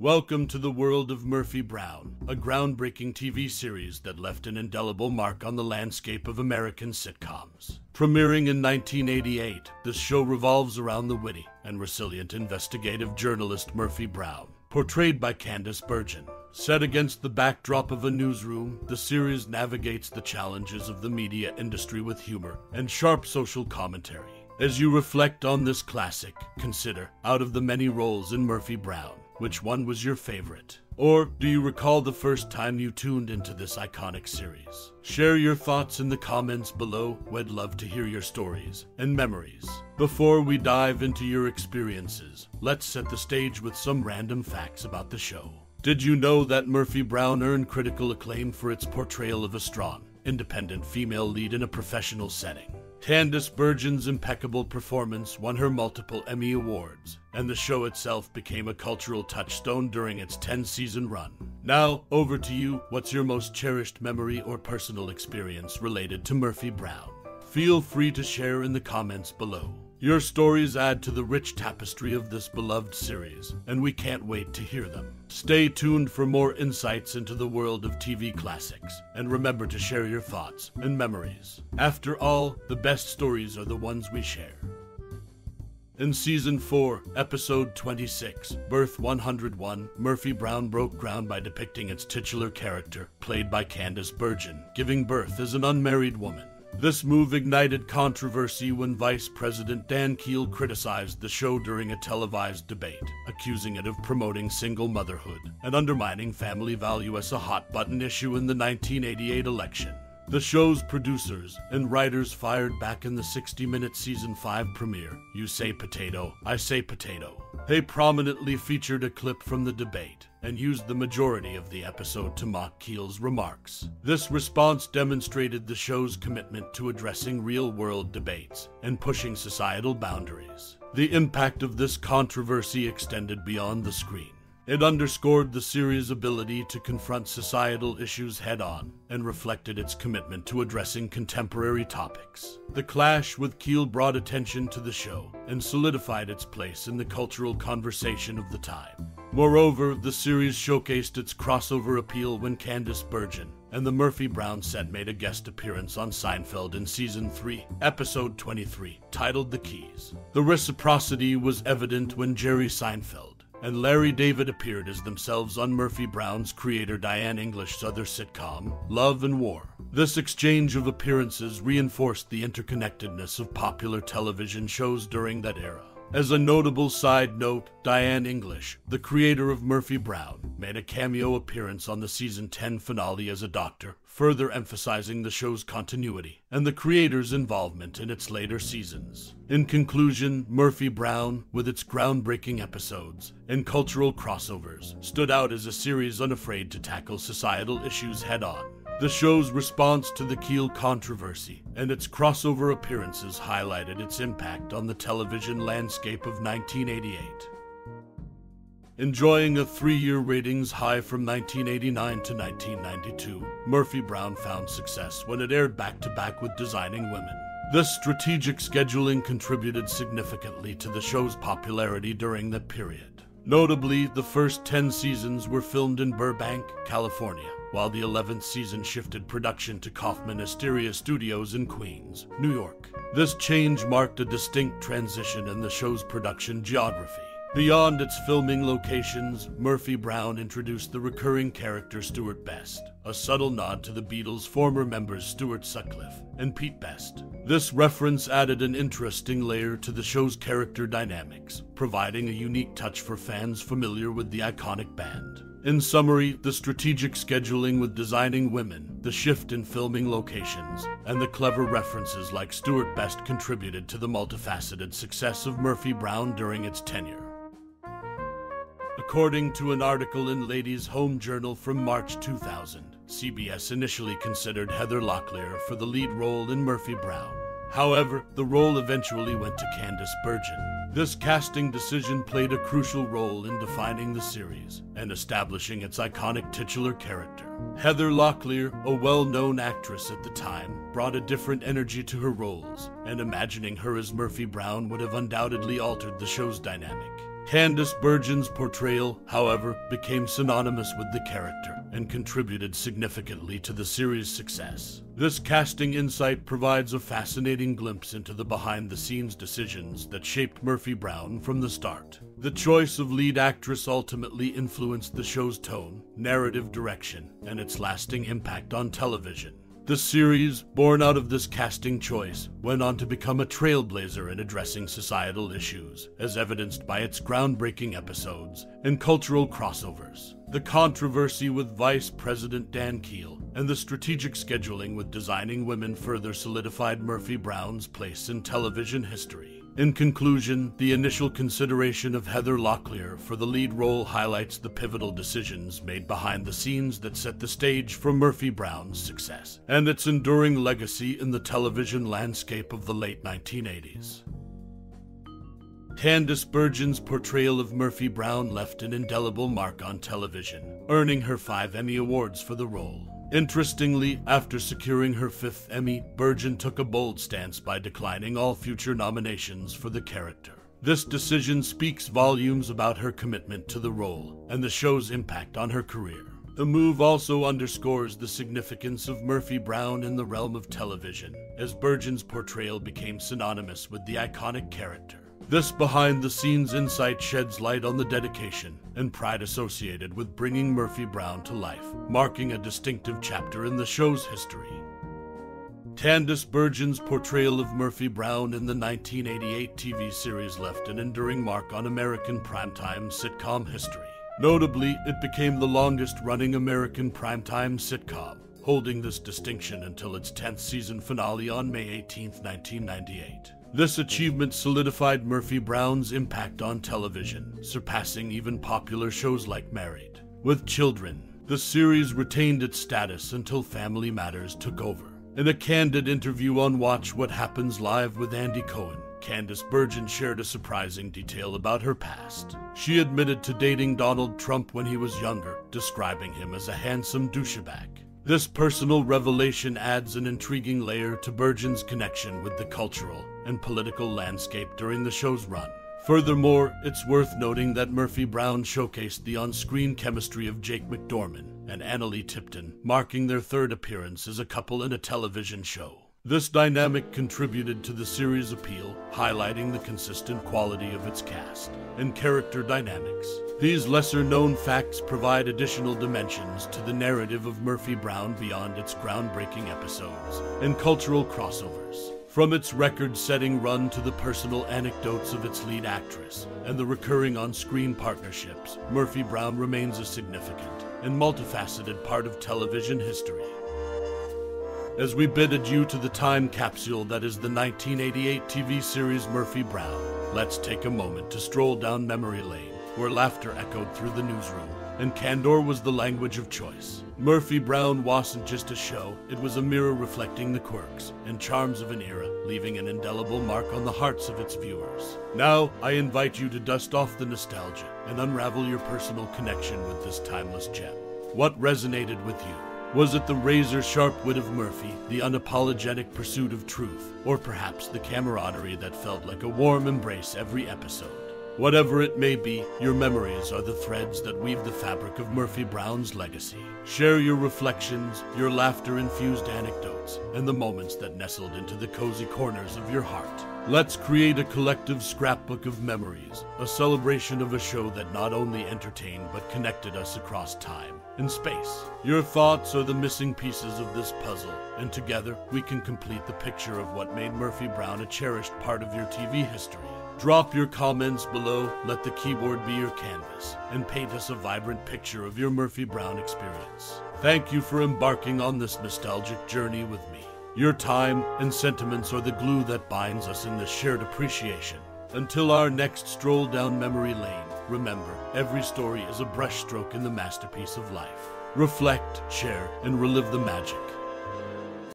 Welcome to the world of Murphy Brown, a groundbreaking TV series that left an indelible mark on the landscape of American sitcoms. Premiering in 1988, this show revolves around the witty and resilient investigative journalist Murphy Brown, portrayed by Candice Bergen. Set against the backdrop of a newsroom, the series navigates the challenges of the media industry with humor and sharp social commentary. As you reflect on this classic, consider, out of the many roles in Murphy Brown, which one was your favorite? Or do you recall the first time you tuned into this iconic series? Share your thoughts in the comments below. We'd love to hear your stories and memories. Before we dive into your experiences, let's set the stage with some random facts about the show. Did you know that Murphy Brown earned critical acclaim for its portrayal of a strong, independent female lead in a professional setting? Candice Bergen's impeccable performance won her multiple Emmy Awards, and the show itself became a cultural touchstone during its 10 season run. Now, over to you. What's your most cherished memory or personal experience related to Murphy Brown? Feel free to share in the comments below. Your stories add to the rich tapestry of this beloved series, and we can't wait to hear them. Stay tuned for more insights into the world of TV classics, and remember to share your thoughts and memories. After all, the best stories are the ones we share. In Season 4, Episode 26, Birth 101, Murphy Brown broke ground by depicting its titular character, played by Candice Bergen, giving birth as an unmarried woman. This move ignited controversy when Vice President Dan Quayle criticized the show during a televised debate, accusing it of promoting single motherhood and undermining family value as a hot button issue in the 1988 election. The show's producers and writers fired back in the 60 minute season 5 premiere, You Say Potato, I Say Potato. They prominently featured a clip from the debate and used the majority of the episode to mock Quayle's remarks. This response demonstrated the show's commitment to addressing real world debates and pushing societal boundaries. The impact of this controversy extended beyond the screen. It underscored the series' ability to confront societal issues head on and reflected its commitment to addressing contemporary topics. The clash with Quayle brought attention to the show and solidified its place in the cultural conversation of the time. Moreover, the series showcased its crossover appeal when Candice Bergen and the Murphy Brown set made a guest appearance on Seinfeld in Season 3, Episode 23, titled The Keys. The reciprocity was evident when Jerry Seinfeld and Larry David appeared as themselves on Murphy Brown's creator Diane English's other sitcom, Love and War. This exchange of appearances reinforced the interconnectedness of popular television shows during that era. As a notable side note, Diane English, the creator of Murphy Brown, made a cameo appearance on the season 10 finale as a doctor, further emphasizing the show's continuity and the creator's involvement in its later seasons. In conclusion, Murphy Brown, with its groundbreaking episodes and cultural crossovers, stood out as a series unafraid to tackle societal issues head on. The show's response to the Quayle controversy and its crossover appearances highlighted its impact on the television landscape of 1988. Enjoying a three year ratings high from 1989 to 1992, Murphy Brown found success when it aired back to back with Designing Women. This strategic scheduling contributed significantly to the show's popularity during that period. Notably, the first 10 seasons were filmed in Burbank, California, while the 11th season shifted production to Kaufman Astoria Studios in Queens, New York. This change marked a distinct transition in the show's production geography. Beyond its filming locations, Murphy Brown introduced the recurring character Stuart Best, a subtle nod to the Beatles' former members Stuart Sutcliffe and Pete Best. This reference added an interesting layer to the show's character dynamics, providing a unique touch for fans familiar with the iconic band. In summary, the strategic scheduling with designing women, the shift in filming locations, and the clever references like Stuart Best contributed to the multifaceted success of Murphy Brown during its tenure. According to an article in Ladies' Home Journal from March 2000, CBS initially considered Heather Locklear for the lead role in Murphy Brown. However, the role eventually went to Candice Bergen. This casting decision played a crucial role in defining the series and establishing its iconic titular character. Heather Locklear, a well known actress at the time, brought a different energy to her roles, and imagining her as Murphy Brown would have undoubtedly altered the show's dynamic. Candice Bergen's portrayal, however, became synonymous with the character and contributed significantly to the series' success. This casting insight provides a fascinating glimpse into the behind the scenes decisions that shaped Murphy Brown from the start. The choice of lead actress ultimately influenced the show's tone, narrative direction, and its lasting impact on television. The series, born out of this casting choice, went on to become a trailblazer in addressing societal issues, as evidenced by its groundbreaking episodes and cultural crossovers. The controversy with Vice President Dan Quayle and the strategic scheduling with designing women further solidified Murphy Brown's place in television history. In conclusion, the initial consideration of Heather Locklear for the lead role highlights the pivotal decisions made behind the scenes that set the stage for Murphy Brown's success and its enduring legacy in the television landscape of the late 1980s. Candice Bergen's portrayal of Murphy Brown left an indelible mark on television, earning her five Emmy Awards for the role. Interestingly, after securing her fifth Emmy, Bergen took a bold stance by declining all future nominations for the character. This decision speaks volumes about her commitment to the role and the show's impact on her career. The move also underscores the significance of Murphy Brown in the realm of television, as Bergen's portrayal became synonymous with the iconic character. This behind the scenes insight sheds light on the dedication and pride associated with bringing Murphy Brown to life, marking a distinctive chapter in the show's history. Candice Bergen's portrayal of Murphy Brown in the 1988 TV series left an enduring mark on American primetime sitcom history. Notably, it became the longest running American primetime sitcom, holding this distinction until its 10th season finale on May 18, 1998. This achievement solidified Murphy Brown's impact on television, surpassing even popular shows like Married. With children, the series retained its status until Family Matters took over. In a candid interview on Watch What Happens Live with Andy Cohen, Candice Bergen shared a surprising detail about her past. She admitted to dating Donald Trump when he was younger, describing him as a handsome douchebag. This personal revelation adds an intriguing layer to Bergen's connection with the cultural and political landscape during the show's run. Furthermore, it's worth noting that Murphy Brown showcased the on screen chemistry of Jake McDorman and Analeigh Tipton, marking their third appearance as a couple in a television show. This dynamic contributed to the series' appeal, highlighting the consistent quality of its cast and character dynamics. These lesser known facts provide additional dimensions to the narrative of Murphy Brown beyond its groundbreaking episodes and cultural crossovers. From its record setting run to the personal anecdotes of its lead actress and the recurring on screen partnerships, Murphy Brown remains a significant and multifaceted part of television history. As we bid adieu to the time capsule that is the 1988 TV series Murphy Brown, let's take a moment to stroll down memory lane, where laughter echoed through the newsroom, and candor was the language of choice. Murphy Brown wasn't just a show, it was a mirror reflecting the quirks and charms of an era, leaving an indelible mark on the hearts of its viewers. Now, I invite you to dust off the nostalgia and unravel your personal connection with this timeless gem. What resonated with you? Was it the razor sharp wit of Murphy, the unapologetic pursuit of truth, or perhaps the camaraderie that felt like a warm embrace every episode? Whatever it may be, your memories are the threads that weave the fabric of Murphy Brown's legacy. Share your reflections, your laughter infused anecdotes, and the moments that nestled into the cozy corners of your heart. Let's create a collective scrapbook of memories, a celebration of a show that not only entertained but connected us across time and space. Your thoughts are the missing pieces of this puzzle, and together we can complete the picture of what made Murphy Brown a cherished part of your TV history. Drop your comments below, let the keyboard be your canvas, and paint us a vibrant picture of your Murphy Brown experience. Thank you for embarking on this nostalgic journey with me. Your time and sentiments are the glue that binds us in this shared appreciation. Until our next stroll down memory lane, remember, every story is a brushstroke in the masterpiece of life. Reflect, share, and relive the magic.